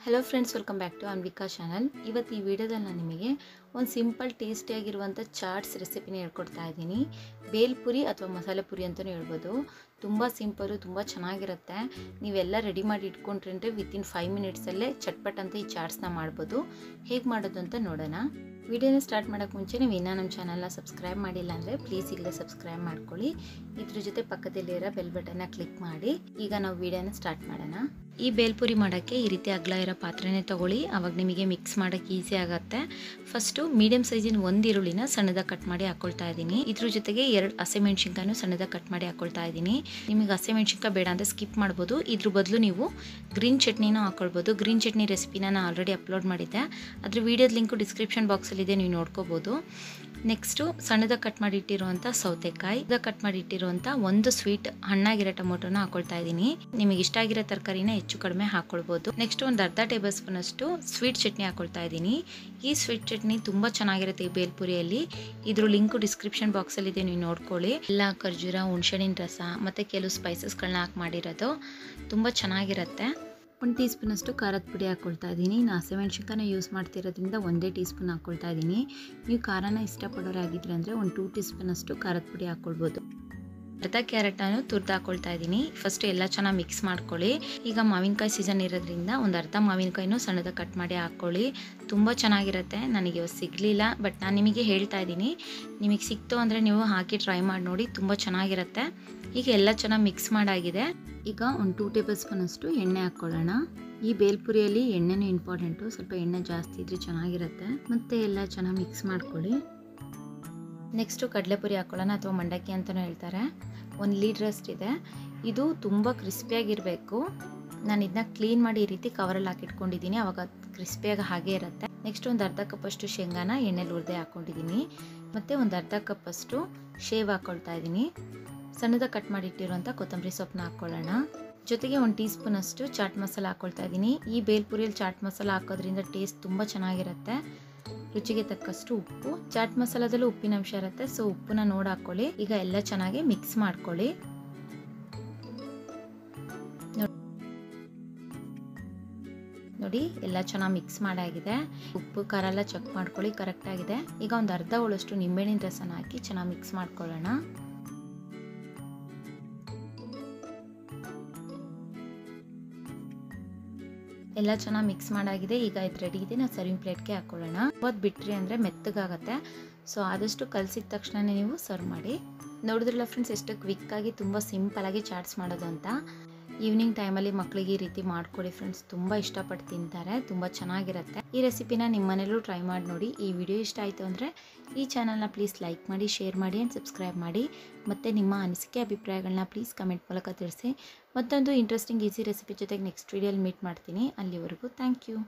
Hello friends welcome back to Anvika channel ಇವತ್ತು ಈ ವಿಡಿಯೋದಲ್ಲಿ ನಾನು ನಿಮಗೆ ಒಂದು ಸಿಂಪಲ್ ಟೇಸ್ಟಿಯಾಗಿರುವಂಥ ಚಾಟ್ಸ್ ರೆಸಿಪಿನ ಹೇಳ್ಕೊಡ್ತಾ ಇದ್ದೀನಿ. ಬೇಲ್ಪುರಿ ಅಥವಾ ಮಸಾಲೆ ಪುರಿ ಅಂತಲೂ ಹೇಳ್ಬೋದು. ತುಂಬ ಸಿಂಪಲ್ಲು, ತುಂಬ ಚೆನ್ನಾಗಿರುತ್ತೆ. ನೀವೆಲ್ಲ ರೆಡಿ ಮಾಡಿ ಇಟ್ಕೊಂಡ್ರೆ ವಿತಿನ್ ಫೈವ್ ಮಿನಿಟ್ಸಲ್ಲೇ ಚಟ್ಪಟ್ ಅಂತ ಈ ಚಾಟ್ಸ್ನ ಮಾಡ್ಬೋದು. ಹೇಗೆ ಮಾಡೋದು ಅಂತ ನೋಡೋಣ. ವಿಡಿಯೋನ ಸ್ಟಾರ್ಟ್ ಮಾಡೋಕ್ಕೆ ಮುಂಚೆ ನೀವು ಇನ್ನೂ ನಮ್ಮ ಚಾನಲ್ನ ಸಬ್ಸ್ಕ್ರೈಬ್ ಮಾಡಿಲ್ಲ ಅಂದರೆ ಪ್ಲೀಸ್ ಇಲ್ಲೇ ಸಬ್ಸ್ಕ್ರೈಬ್ ಮಾಡ್ಕೊಳ್ಳಿ. ಇದ್ರ ಜೊತೆ ಪಕ್ಕದಲ್ಲಿರೋ ಬೆಲ್ ಬಟನ್ನ ಕ್ಲಿಕ್ ಮಾಡಿ. ಈಗ ನಾವು ವಿಡಿಯೋನ ಸ್ಟಾರ್ಟ್ ಮಾಡೋಣ. ಈ ಬೇಲ್ಪುರಿ ಮಾಡೋಕ್ಕೆ ಈ ರೀತಿ ಅಗಲ ಇರೋ ಪಾತ್ರೆನೇ ತೊಗೊಳ್ಳಿ. ಅವಾಗ ನಿಮಗೆ ಮಿಕ್ಸ್ ಮಾಡೋಕ್ಕೆ ಈಸಿ ಆಗುತ್ತೆ. ಫಸ್ಟು ಮೀಡಿಯಮ್ ಸೈಜಿನ ಒಂದು ಈರುಳ್ಳಿನ ಸಣ್ಣದಾಗಿ ಕಟ್ ಮಾಡಿ ಹಾಕೊಳ್ತಾ ಇದ್ದೀನಿ. ಇದ್ರ ಜೊತೆಗೆ ಎರಡು ಹಸಿಮೆಣ್ಸಿನ್ಕಾಯನ್ನು ಸಣ್ಣದ ಕಟ್ ಮಾಡಿ ಹಾಕೊಳ್ತಾ ಇದ್ದೀನಿ. ನಿಮಗೆ ಹಸಿಮೆಣ್ಸಿನ್ಕಾಯಿ ಬೇಡ ಅಂದರೆ ಸ್ಕಿಪ್ ಮಾಡ್ಬೋದು. ಇದ್ರ ಬದಲು ನೀವು ಗ್ರೀನ್ ಚಟ್ನಿನ ಹಾಕೊಳ್ಬೋದು. ಗ್ರೀನ್ ಚಟ್ನಿ ರೆಸಿಪಿನ ನಾನು ಆಲ್ರೆಡಿ ಅಪ್ಲೋಡ್ ಮಾಡಿದ್ದೆ. ಅದ್ರ ವೀಡಿಯೋದ ಲಿಂಕು ಡಿಸ್ಕ್ರಿಪ್ಷನ್ ಬಾಕ್ಸಲ್ಲಿದೆ, ನೀವು ನೋಡ್ಕೋಬೋದು. ನೆಕ್ಸ್ಟು ಸಣ್ಣದ ಕಟ್ ಮಾಡಿ ಇಟ್ಟಿರುವಂಥ ಸೌತೆಕಾಯಿ. ಕಟ್ ಮಾಡಿ ಇಟ್ಟಿರುವಂಥ ಒಂದು ಸ್ವೀಟ್ ಹಣ್ಣಾಗಿರೋ ಟೊಮೊಟೊನ ಹಾಕೊಳ್ತಾ ಇದ್ದೀನಿ. ನಿಮಗೆ ಇಷ್ಟ ಆಗಿರೋ ತರಕಾರಿನ ಹೆಚ್ಚು ಕಡಿಮೆ ಹಾಕ್ಕೊಳ್ಬೋದು ನೆಕ್ಸ್ಟ್ ಒಂದು ಅರ್ಧ ಟೇಬಲ್ ಸ್ಪೂನ್ ಅಷ್ಟು ಸ್ವೀಟ್ ಚಟ್ನಿ ಹಾಕೊಳ್ತಾ ಇದ್ದೀನಿ. ಈ ಸ್ವೀಟ್ ಚಟ್ನಿ ತುಂಬ ಚೆನ್ನಾಗಿರುತ್ತೆ ಈ ಬೇಲ್ಪುರಿಯಲ್ಲಿ. ಇದ್ರ ಲಿಂಕು ಡಿಸ್ಕ್ರಿಪ್ಷನ್ ಬಾಕ್ಸಲ್ಲಿದೆ ನೀವು ನೋಡ್ಕೊಳ್ಳಿ. ಎಲ್ಲ ಖರ್ಜೂರ ಹುಣ್ಸೆಣ್ಣಿನ ರಸ, ಮತ್ತು ಕೆಲವು ಸ್ಪೈಸಸ್ಗಳನ್ನ ಹಾಕಿ ಮಾಡಿರೋದು. ತುಂಬ ಚೆನ್ನಾಗಿರುತ್ತೆ. ಒಂದು ಟೀ ಸ್ಪೂನಷ್ಟು ಖಾರದ ಪುಡಿ ಹಾಕ್ಕೊಳ್ತಾ ಇದ್ದೀನಿ. ನಾನು ಹಸಿಮೆಣ್ಸಿನ್ಕಾಯನ್ನ ಯೂಸ್ ಮಾಡ್ತಿರೋದ್ರಿಂದ ಒಂದೇ ಟೀ ಸ್ಪೂನ್ ಹಾಕ್ಕೊಳ್ತಾ ಇದ್ದೀನಿ. ನೀವು ಖಾರನ ಇಷ್ಟಪಡೋರಾಗಿದ್ರೆ ಅಂದರೆ ಒಂದು ಟೂ ಟೀ ಸ್ಪೂನಷ್ಟು ಖಾರದ ಪುಡಿ ಹಾಕ್ಕೊಳ್ಬೋದು. ಅರ್ಧ ಕ್ಯಾರೆಟನ್ನು ತುರ್ದು ಹಾಕೊಳ್ತಾ ಇದ್ದೀನಿ. ಫಸ್ಟ್ ಎಲ್ಲ ಚೆನ್ನಾಗಿ ಮಿಕ್ಸ್ ಮಾಡ್ಕೊಳ್ಳಿ. ಈಗ ಮಾವಿನಕಾಯಿ ಸೀಸನ್ ಇರೋದ್ರಿಂದ ಒಂದು ಅರ್ಧ ಮಾವಿನಕಾಯಿನೂ ಸಣ್ಣದ ಕಟ್ ಮಾಡಿ ಹಾಕ್ಕೊಳ್ಳಿ ತುಂಬ ಚೆನ್ನಾಗಿರುತ್ತೆ. ನನಗೆ ಸಿಗಲಿಲ್ಲ ಬಟ್ ನಾನು ನಿಮಗೆ ಹೇಳ್ತಾ ಇದ್ದೀನಿ. ನಿಮಗೆ ಸಿಕ್ತು ಅಂದರೆ ನೀವು ಹಾಕಿ ಟ್ರೈ ಮಾಡಿ ನೋಡಿ, ತುಂಬ ಚೆನ್ನಾಗಿರುತ್ತೆ. ಈಗ ಎಲ್ಲ ಚೆನ್ನಾಗಿ ಮಿಕ್ಸ್ ಮಾಡಾಗಿದೆ. ಈಗ ಒಂದು ಟೂ ಟೇಬಲ್ ಸ್ಪೂನಷ್ಟು ಎಣ್ಣೆ ಹಾಕ್ಕೊಳ್ಳೋಣ ಈ ಬೇಲ್ಪುರಿಯಲ್ಲಿ ಎಣ್ಣೆನೂ ಇಂಪಾರ್ಟೆಂಟು ಸ್ವಲ್ಪ ಎಣ್ಣೆ ಜಾಸ್ತಿ ಇದ್ರೆ ಚೆನ್ನಾಗಿರುತ್ತೆ. ಮತ್ತು ಎಲ್ಲ ಚೆನ್ನಾಗಿ ಮಿಕ್ಸ್ ಮಾಡ್ಕೊಳ್ಳಿ. ನೆಕ್ಸ್ಟು ಕಡಲೆಪುರಿ ಹಾಕ್ಕೊಳ್ಳೋಣ ಅಥವಾ ಮಂಡಕ್ಕಿ ಅಂತಲೂ ಹೇಳ್ತಾರೆ. ಒಂದು ಇದೆ ಇದು ತುಂಬ ಕ್ರಿಸ್ಪಿಯಾಗಿರಬೇಕು. ನಾನು ಇದನ್ನ ಕ್ಲೀನ್ ಮಾಡಿ ಈ ರೀತಿ ಕವರಲ್ಲಿ ಹಾಕಿಟ್ಕೊಂಡಿದ್ದೀನಿ. ಅವಾಗ ಕ್ರಿಸ್ಪಿಯಾಗಿ ಹಾಗೆ ಇರುತ್ತೆ. ನೆಕ್ಸ್ಟ್ ಒಂದು ಅರ್ಧ ಕಪ್ಪಷ್ಟು ಶೇಂಗಾನ ಎಣ್ಣೆಲಿ ಹುರಿದೆ ಹಾಕ್ಕೊಂಡಿದ್ದೀನಿ ಮತ್ತು ಒಂದು ಅರ್ಧ ಕಪ್ಪಷ್ಟು ಶೇವ್ ಹಾಕ್ಕೊಳ್ತಾ ಇದ್ದೀನಿ. ಸಣ್ಣದಾಗಿ ಕಟ್ ಮಾಡಿಟ್ಟಿರುವಂಥ ಕೊತ್ತಂಬರಿ ಸೊಪ್ಪನ್ನ ಹಾಕ್ಕೊಳ್ಳೋಣ ಜೊತೆಗೆ ಒಂದು ಟೀ ಸ್ಪೂನಷ್ಟು ಚಾಟ್ ಮಸಾಲ ಹಾಕ್ಕೊಳ್ತಾ ಇದ್ದೀನಿ. ಈ ಬೇಲ್ಪುರಿಯಲ್ಲಿ ಚಾಟ್ ಮಸಾಲ ಹಾಕೋದ್ರಿಂದ ಟೇಸ್ಟ್ ತುಂಬ ಚೆನ್ನಾಗಿರುತ್ತೆ. ರುಚಿಗೆ ತಕ್ಕಷ್ಟು ಉಪ್ಪು. ಚಾಟ್ ಮಸಾಲದಲ್ಲೂ ಉಪ್ಪಿನ ಅಂಶ ಇರುತ್ತೆ ಸೊ ಉಪ್ಪನ್ನ ನೋಡಿ ಹಾಕೊಳ್ಳಿ. ಈಗ ಎಲ್ಲ ಚೆನ್ನಾಗಿ ಮಿಕ್ಸ್ ಮಾಡ್ಕೊಳ್ಳಿ. ನೋಡಿ, ಎಲ್ಲ ಚೆನ್ನಾಗಿ ಮಿಕ್ಸ್ ಮಾಡಾಗಿದೆ. ಉಪ್ಪು, ಖಾರ ಎಲ್ಲ ಚೆಕ್ ಮಾಡ್ಕೊಳ್ಳಿ ಕರೆಕ್ಟ್ ಆಗಿದೆ. ಈಗ ಒಂದು ಅರ್ಧ ಹೋಳಷ್ಟು ನಿಂಬೆಹಣ್ಣಿನ ರಸನ ಹಾಕಿ ಚೆನ್ನಾಗಿ ಮಿಕ್ಸ್ ಮಾಡ್ಕೊಳ್ಳೋಣ. ಎಲ್ಲ ಚೆನ್ನಾಗಿ ಮಿಕ್ಸ್ ಮಾಡಾಗಿದೆ. ಈಗ ಇದು ರೆಡಿ ಇದೆ. ನಾವು ಸರ್ವಿಂಗ್ ಪ್ಲೇಟ್ಗೆ ಹಾಕೊಳ್ಳೋಣ. ಅವತ್ತು ಬಿಟ್ರಿ ಅಂದರೆ ಮೆತ್ತಗಾಗತ್ತೆ. ಸೊ ಆದಷ್ಟು ಕಲಸಿದ ತಕ್ಷಣನೇ ನೀವು ಸರ್ವ್ ಮಾಡಿ. ನೋಡಿದ್ರಲ್ಲ ಫ್ರೆಂಡ್ಸ್ ಎಷ್ಟು ಕ್ವಿಕ್ಕಾಗಿ ತುಂಬ ಸಿಂಪಲಾಗಿ ಚಾಟ್ಸ್ ಮಾಡೋದು ಅಂತ. ಈವ್ನಿಂಗ್ ಟೈಮಲ್ಲಿ ಮಕ್ಕಳಿಗೆ ಈ ರೀತಿ ಮಾಡ್ಕೊಡಿ ಫ್ರೆಂಡ್ಸ್ ತುಂಬ ಇಷ್ಟಪಟ್ಟು ತಿಂತಾರೆ, ತುಂಬ ಚೆನ್ನಾಗಿರುತ್ತೆ. ಈ ರೆಸಿಪಿನ ನಿಮ್ಮ ಮನೇಲೂ ಟ್ರೈ ಮಾಡಿ ನೋಡಿ. ಈ ವಿಡಿಯೋ ಇಷ್ಟ ಆಯಿತು ಅಂದರೆ ಈ ಚಾನಲ್ನ ಪ್ಲೀಸ್ ಲೈಕ್ ಮಾಡಿ ಶೇರ್ ಮಾಡಿ ಆ್ಯಂಡ್ ಸಬ್ಸ್ಕ್ರೈಬ್ ಮಾಡಿ. ಮತ್ತು ನಿಮ್ಮ ಅನಿಸಿಕೆ ಅಭಿಪ್ರಾಯಗಳನ್ನ ಪ್ಲೀಸ್ ಕಮೆಂಟ್ ಮೂಲಕ ತಿಳಿಸಿ. ಮತ್ತೊಂದು ಇಂಟ್ರೆಸ್ಟಿಂಗ್ ಈಸಿ ರೆಸಿಪಿ ಜೊತೆಗೆ ನೆಕ್ಸ್ಟ್ ವಿಡಿಯೋಲಿ ಮೀಟ್ ಮಾಡ್ತೀನಿ. ಅಲ್ಲಿವರೆಗೂ ಥ್ಯಾಂಕ್ ಯು